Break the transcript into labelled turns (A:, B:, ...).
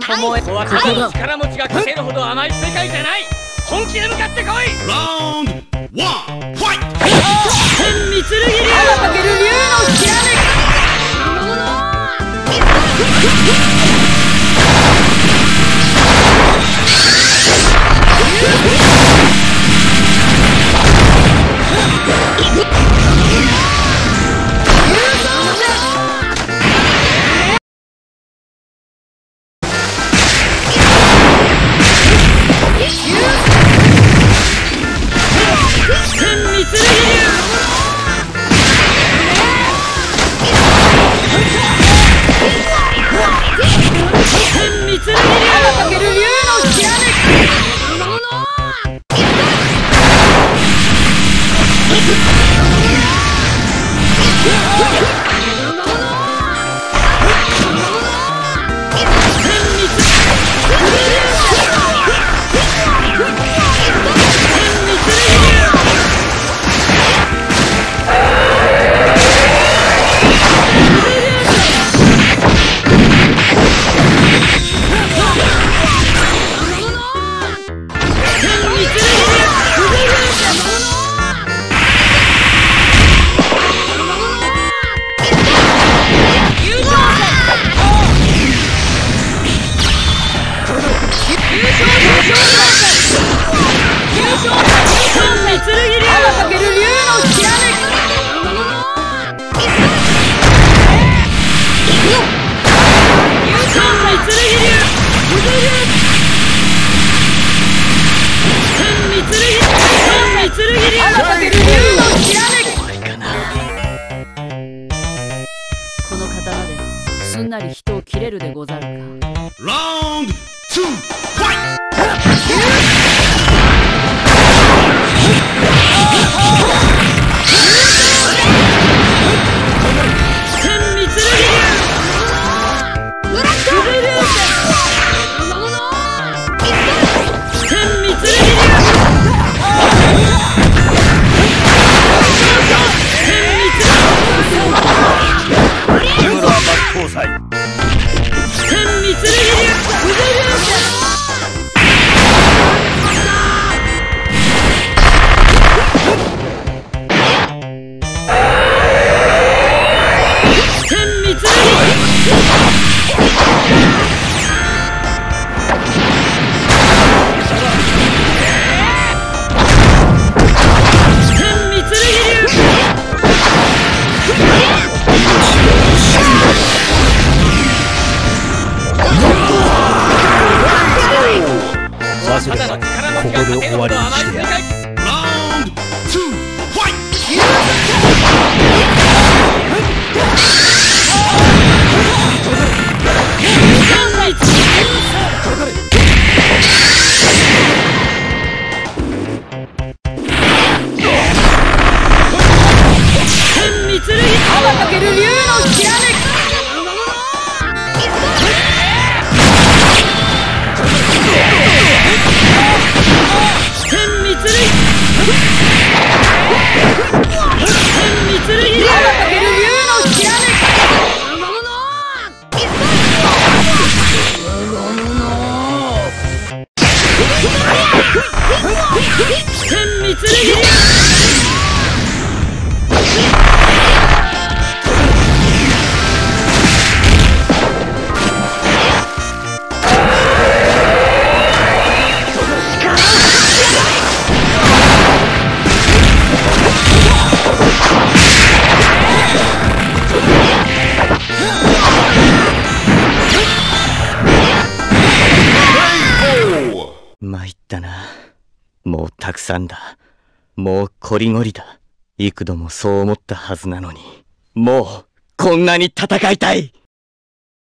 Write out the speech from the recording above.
A: 巴お
B: 若い力持ちが勝てるほど甘い世界じゃない。本気で向かってこい。
C: ラウンドワンファイト天
A: 三剣ける竜のきらめ。き Yeah! なり人を切れるでござるか。ラウンド2
C: ファイト
D: Yeah.
B: ここで終わりにしてやる。
A: 剣密剣
D: もうたくさんだ。もうこりごりだ。幾度もそう思ったはずなのに。もう、こんなに戦いたい